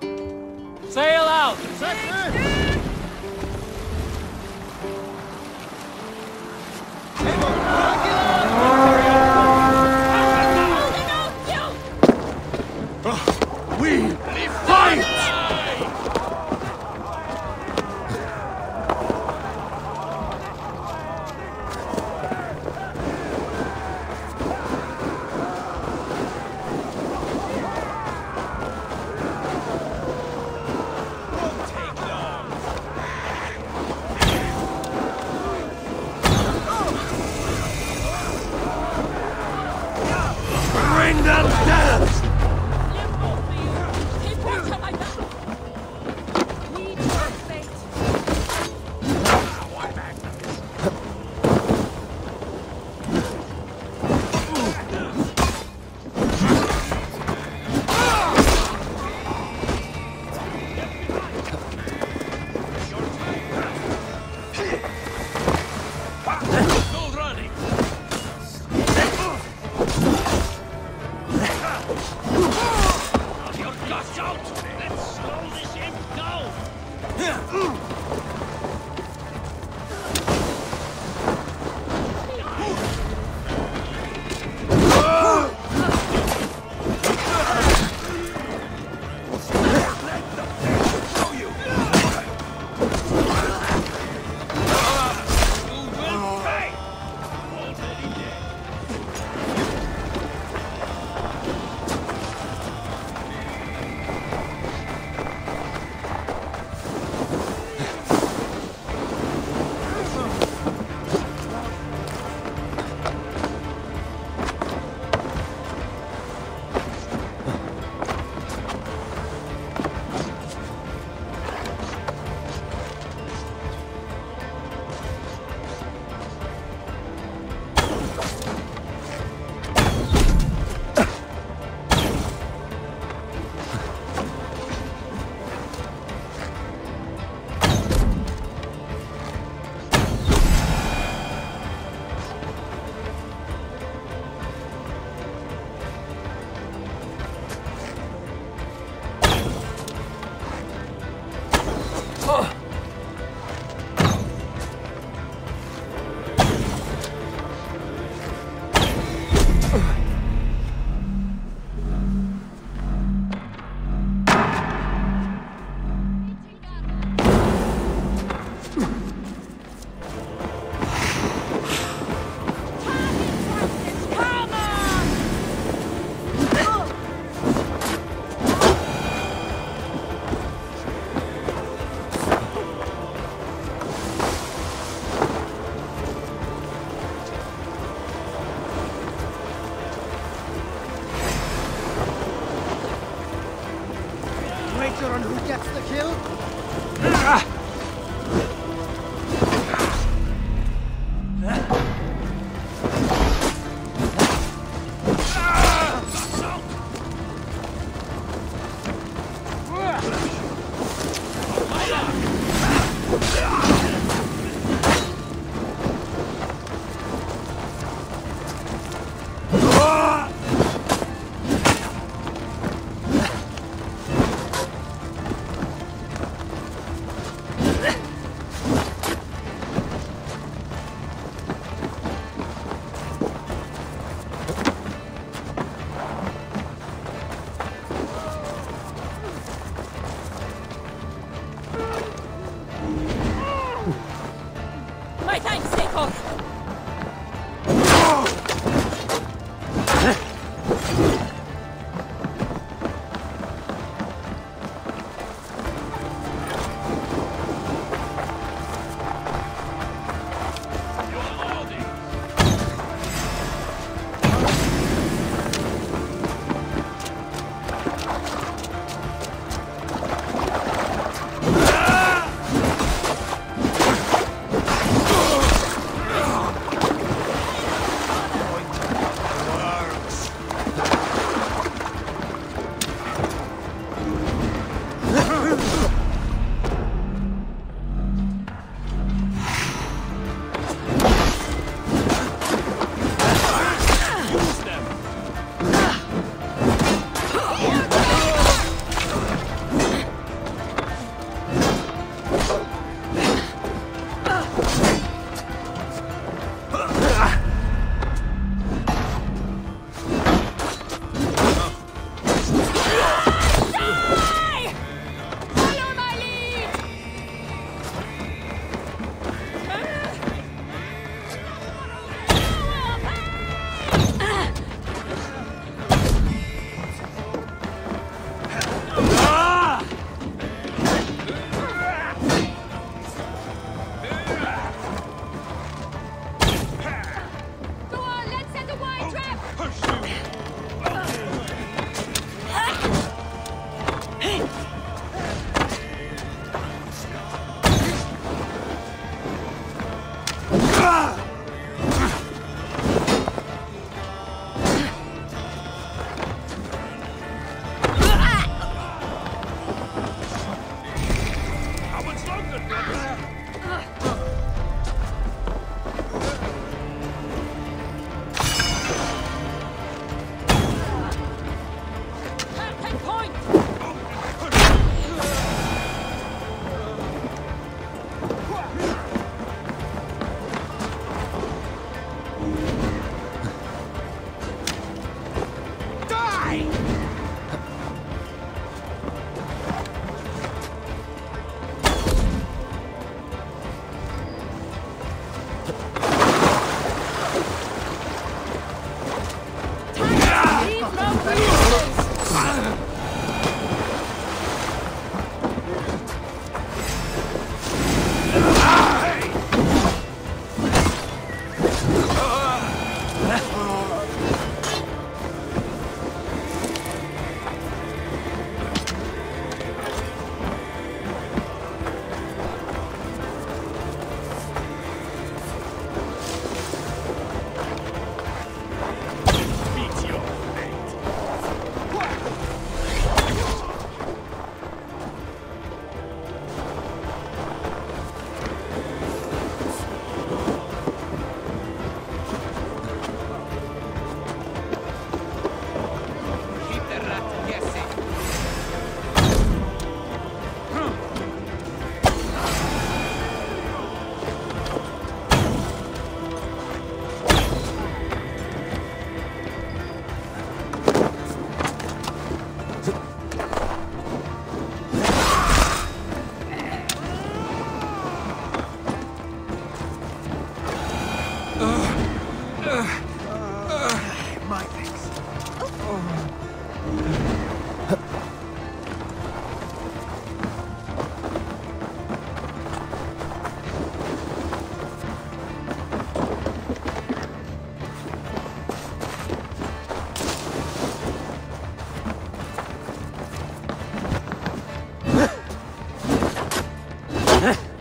Sail out! We who gets the kill? 诶